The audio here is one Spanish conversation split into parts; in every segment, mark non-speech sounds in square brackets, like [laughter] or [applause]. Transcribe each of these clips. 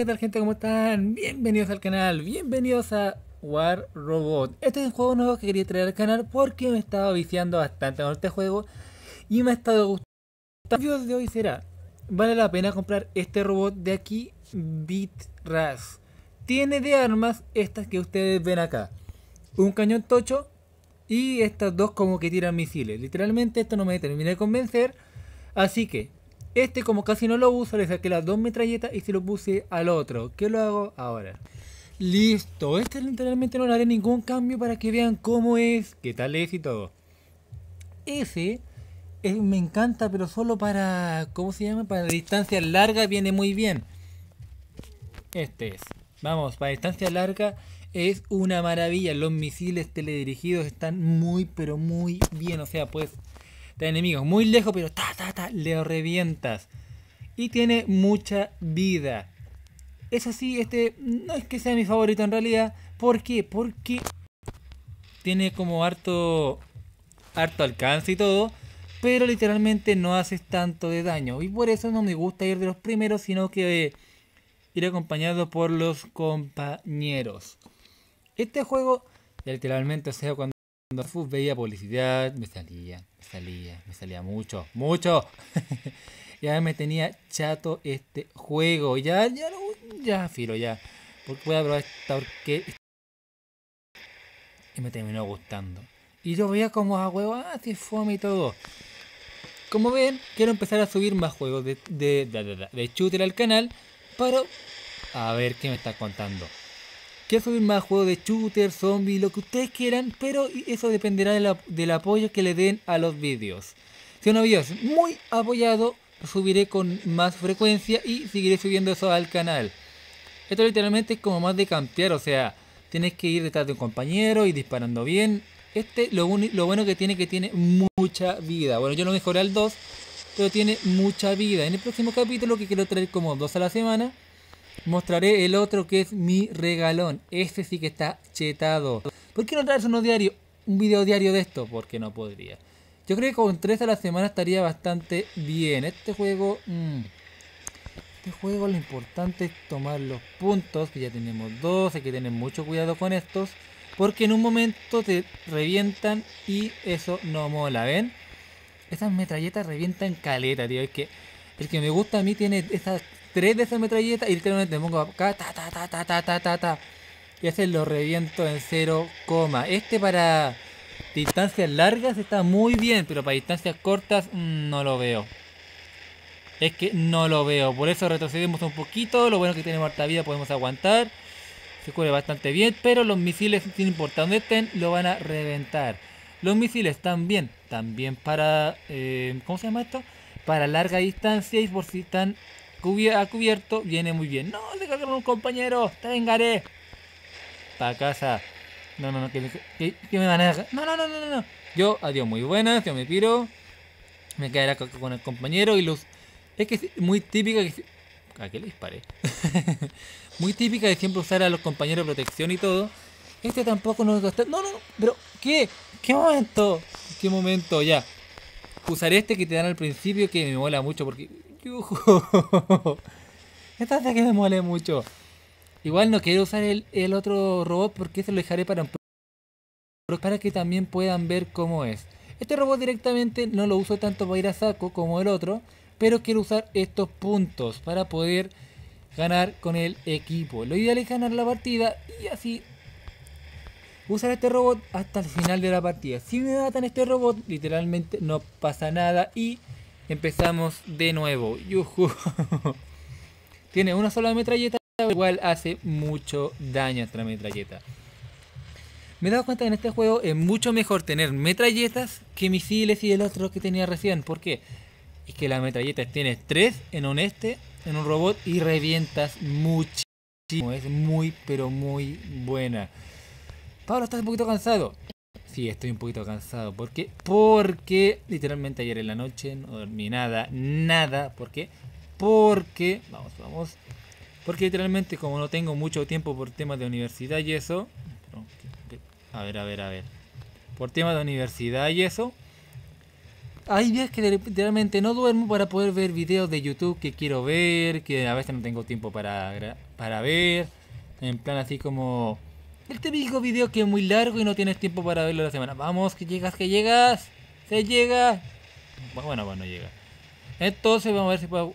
¿Qué tal gente? ¿Cómo están? Bienvenidos al canal, bienvenidos a War Robot. Este es un juego nuevo que quería traer al canal porque me estaba viciando bastante con este juego y me ha estado gustando. El video de hoy será, ¿vale la pena comprar este robot de aquí? Bitras. Tiene de armas estas que ustedes ven acá. Un cañón tocho y estas dos como que tiran misiles. Literalmente esto no me termina de convencer. Así que este como casi no lo uso, le saqué las dos metralletas y se lo puse al otro. ¿Qué lo hago ahora? Listo, este literalmente no le haré ningún cambio para que vean cómo es, qué tal es y todo. Ese es, me encanta, pero solo para, ¿cómo se llama? Para distancia larga viene muy bien. Este es. Vamos, para distancia larga es una maravilla. Los misiles teledirigidos están muy, pero muy bien. O sea, pues de enemigos muy lejos, pero ta, ta, ta, le revientas. Y tiene mucha vida. Es así, este no es que sea mi favorito en realidad. ¿Por qué? Porque tiene como harto, harto alcance y todo. Pero literalmente no haces tanto de daño. Y por eso no me gusta ir de los primeros, sino que ir acompañado por los compañeros. Este juego, literalmente, o sea, cuando cuando veía publicidad, me salía, me salía, me salía mucho, mucho. [laughs] ya me tenía chato este juego. Ya, ya, ya, filo, ya. Porque voy a probar esta orquesta. Y me terminó gustando. Y yo veía como a huevo, ah, fome y todo. Como ven, quiero empezar a subir más juegos de, de, al canal. Para a ver qué me está contando. Quiero subir más juegos de shooter, zombie, lo que ustedes quieran, pero eso dependerá del apoyo que le den a los vídeos. Si un vídeo es muy apoyado, subiré con más frecuencia y seguiré subiendo eso al canal. Esto literalmente es como más de campear, o sea, tienes que ir detrás de un compañero y disparando bien. Este lo, bueno que tiene que tiene mucha vida. Bueno, yo lo mejoré al 2, pero tiene mucha vida. En el próximo capítulo, que quiero traer como dos a la semana, mostraré el otro que es mi regalón. Este sí que está chetado. ¿Por qué no traes uno diario? Un video diario de esto? Porque no podría. Yo creo que con tres a la semana estaría bastante bien. Este juego... Mmm, este juego lo importante es tomar los puntos, que ya tenemos dos, hay que tener mucho cuidado con estos, porque en un momento te revientan y eso no mola, ¿ven? Estas metralletas revientan caleta, tío, es que el que me gusta a mí tiene estas tres de esas metralletas y literalmente me pongo acá, ta, ta, ta, ta, ta, ta, ta, ta. Y ese lo reviento en 0, este para distancias largas está muy bien, pero para distancias cortas mm, no lo veo. Es que no lo veo, por eso retrocedemos un poquito, lo bueno que tenemos harta vida podemos aguantar. Se cubre bastante bien, pero los misiles, sin importar dónde estén, lo van a reventar. Los misiles también, también para, eh, ¿cómo se llama esto? Para larga distancia y por si están a cubierto, viene muy bien. No, le cagaron un compañero, te vengaré. Para casa. No, no, no, que, me van a No, no, no, no, no. Yo, adiós, muy buenas, yo me piro. Me quedaré con el compañero y los... Es que es muy típica que... ¿A qué le disparé? [laughs] muy típica de siempre usar a los compañeros protección y todo. Este tampoco nos No, no, no, pero ¿qué? ¿Qué momento? ¿Qué momento? Ya. Usaré este que te dan al principio que me mola mucho porque [laughs] Esta hace que me mole mucho. Igual no quiero usar el, el otro robot porque se lo dejaré para para que también puedan ver cómo es. Este robot directamente no lo uso tanto para ir a saco como el otro, pero quiero usar estos puntos para poder ganar con el equipo. Lo ideal es ganar la partida y así usar este robot hasta el final de la partida. Si me matan este robot, literalmente no pasa nada y Empezamos de nuevo. Yuhu. [laughs] Tiene una sola metralleta, igual hace mucho daño esta metralleta. Me he dado cuenta que en este juego es mucho mejor tener metralletas que misiles y el otro que tenía recién. ¿Por qué? Es que la metralleta tiene tres en un este, en un robot y revientas muchísimo. Es muy, pero muy buena. Pablo, estás un poquito cansado. Sí, estoy un poquito cansado. ¿Por qué? Porque literalmente ayer en la noche no dormí nada, nada. ¿Por qué? Porque, vamos, vamos. Porque literalmente como no tengo mucho tiempo por temas de universidad y eso. A ver, a ver, a ver. Por temas de universidad y eso. hay días que literalmente no duermo para poder ver videos de YouTube que quiero ver, que a veces no tengo tiempo para, para ver. En plan así como... El típico video que es muy largo y no tienes tiempo para verlo la semana. Vamos, que llegas, que llegas. Se llega. Bueno, bueno, llega. Entonces vamos a ver si puedo...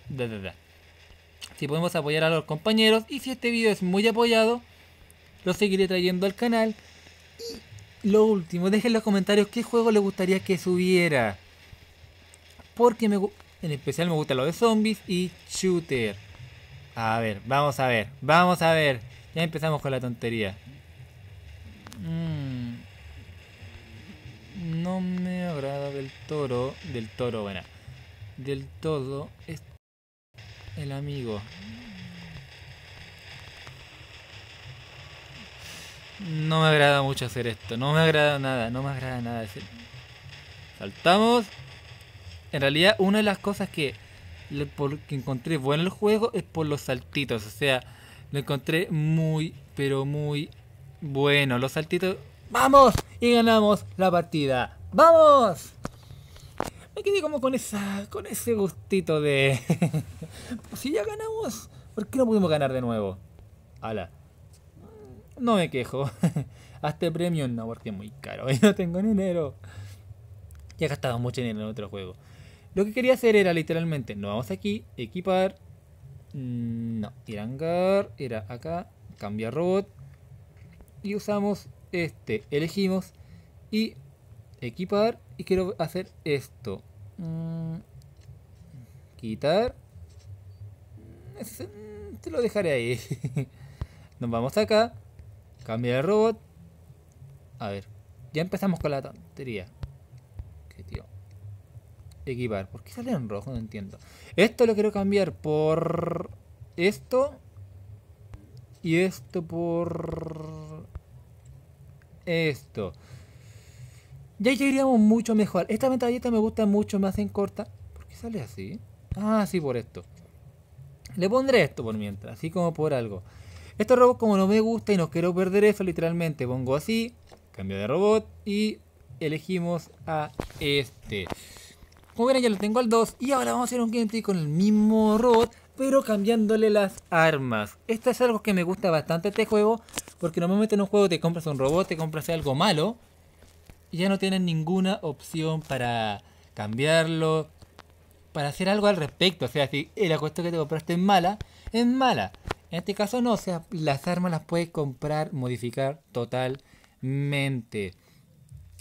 Si podemos apoyar a los compañeros. Y si este video es muy apoyado, lo seguiré trayendo al canal. Y lo último, dejen en los comentarios qué juego les gustaría que subiera. Porque me, en especial me gusta lo de zombies y shooter. A ver, vamos a ver, vamos a ver. Ya empezamos con la tontería. Mm. No me agrada del toro, del toro, bueno, del todo es el amigo. No me agrada mucho hacer esto, no me agrada nada, no me agrada nada. Saltamos en realidad una de las cosas que, que encontré bueno en el juego es por los saltitos. O sea, lo encontré muy, pero muy bueno. Los saltitos... ¡Vamos! Y ganamos la partida. ¡Vamos! Me quedé como con esa con ese gustito de... [laughs] si ya ganamos, ¿por qué no pudimos ganar de nuevo? ¡Hala! No me quejo. [laughs] Hasta premio no, porque es muy caro [laughs] y no tengo dinero. Ya he gastado mucho dinero en otro juego. Lo que quería hacer era literalmente, nos vamos aquí, equipar, mm, no, ir a era acá, cambiar robot, y usamos este, elegimos, y equipar, y quiero hacer esto. Mm, quitar, mm, te lo dejaré ahí. [laughs] Nos vamos acá, cambiar el robot, a ver, ya empezamos con la tontería. Que tío equipar. ¿Por qué sale en rojo? No entiendo. Esto lo quiero cambiar por esto. Y esto por esto. Ya iríamos mucho mejor. Esta metralleta me gusta mucho más en corta. ¿Por qué sale así? Ah, sí, por esto. Le pondré esto por mientras, así como por algo. Este robot como no me gusta y no quiero perder eso, literalmente pongo así, cambio de robot y elegimos a este. Como ven ya lo tengo al 2 y ahora vamos a hacer un gameplay con el mismo robot pero cambiándole las armas. Esto es algo que me gusta bastante este juego porque normalmente en un juego te compras un robot, te compras algo malo ya no tienes ninguna opción para cambiarlo, para hacer algo al respecto. O sea, si la cuestión que te compraste es mala, es mala. En este caso no, o sea, las armas las puedes comprar, modificar totalmente.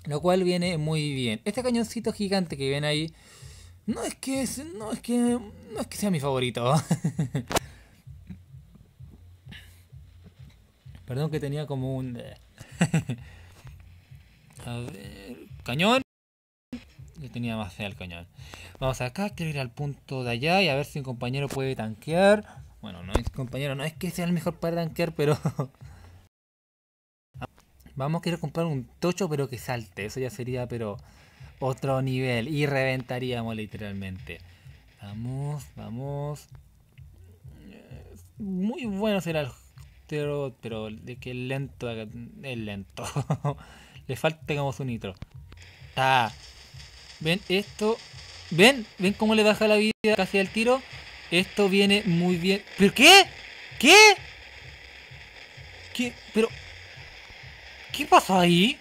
Lo cual viene muy bien. Este cañoncito gigante que ven ahí. No es que no es que no es que sea mi favorito. [laughs] Perdón que tenía como un [laughs] A ver, cañón. Yo tenía más fe al cañón. Vamos acá, quiero ir al punto de allá y a ver si un compañero puede tanquear. Bueno, no es compañero, no es que sea el mejor para tanquear, pero [laughs] Vamos, quiero comprar un tocho pero que salte. Eso ya sería pero otro nivel. Y reventaríamos literalmente. Vamos, vamos. Muy bueno será el pero, pero de que lento es lento. [laughs] Le falta como su nitro. Ah. ¿Ven esto? ¿Ven? ¿Ven cómo le baja la vida casi al tiro? Esto viene muy bien. ¿Pero qué? ¿Qué? ¿Qué? Pero ¿Qué pasó ahí?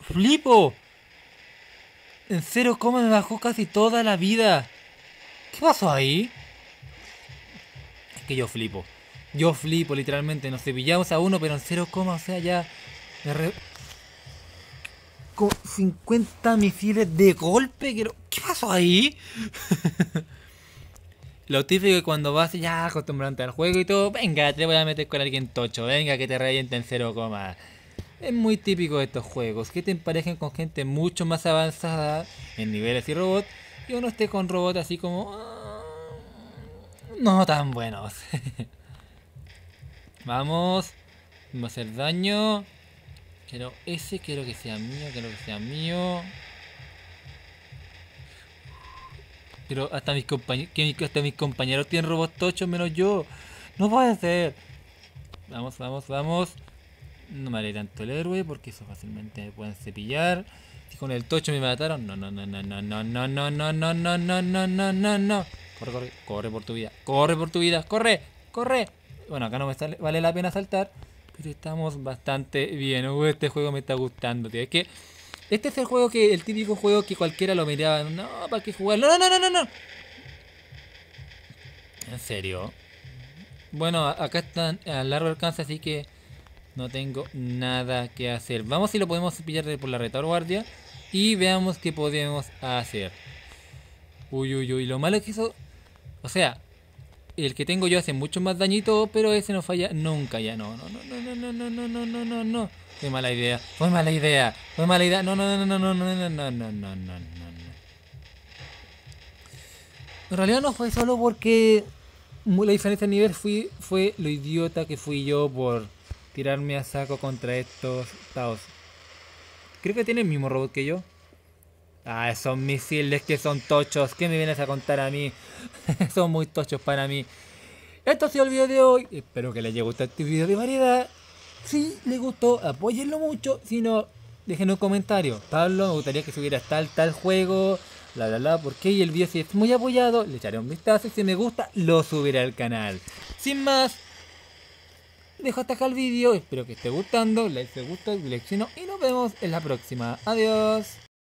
¡Flipo! En cero coma me bajó casi toda la vida. ¿Qué pasó ahí? Es que yo flipo. Yo flipo, literalmente. Nos cepillamos a uno, pero en cero coma, o sea, ya... Con 50 misiles de golpe. ¿Qué pasó ahí? [laughs] Lo típico que cuando vas ya acostumbrante al juego y todo, venga, te voy a meter con alguien tocho, venga que te revienten en cero coma. Es muy típico de estos juegos, que te emparejen con gente mucho más avanzada en niveles y robots, y uno esté con robots así como... Ah, no tan buenos. [laughs] Vamos, vamos a hacer daño. Quiero ese, quiero que sea mío, quiero que sea mío. Pero hasta mis compañeros, hasta mis compañeros tienen robots tochos menos yo. No puede ser. Vamos, vamos, vamos. No me haré tanto el héroe porque eso fácilmente me pueden cepillar. Con el tocho me mataron. No, no, no, no, no, no, no, no, no, no, no, no, no, no, no, no. Corre, corre, corre por tu vida. Corre por tu vida. Corre, corre. Bueno, acá no me sale, vale la pena saltar. Pero estamos bastante bien. Este juego me está gustando, tío. Es que este es el juego que, el típico juego que cualquiera lo miraba. No, ¿para qué jugar? No, no, no, no, no. En serio. Bueno, acá están a largo alcance, así que no tengo nada que hacer. Vamos si lo podemos pillar por la retaguardia y veamos qué podemos hacer. Uy, uy, uy. Lo malo es que eso... O sea, el que tengo yo hace mucho más dañito, pero ese no falla nunca ya. No, no, no, no, no, no, no, no, no, no, no. Fue mala idea. Fue mala idea. Fue mala idea. No, no, no, no, no, no, no, no, no, no, no, no. En realidad no fue solo porque la diferencia de nivel fui, fue lo idiota que fui yo por tirarme a saco contra estos Taos. Creo que tiene el mismo robot que yo. Ah, son misiles que son tochos. ¿Qué me vienes a contar a mí? [laughs] son muy tochos para mí. Esto ha sido el video de hoy. Espero que les haya gustado este video de variedad. Si les gustó, apóyenlo mucho. Si no, dejen un comentario. Pablo, me gustaría que subiera tal, tal juego. La, la, la, porque y el video si es muy apoyado, le echaré un vistazo. Si me gusta, lo subiré al canal. Sin más, dejo hasta acá el vídeo. Espero que esté gustando. Like si gusta, like si no. Y nos vemos en la próxima. Adiós.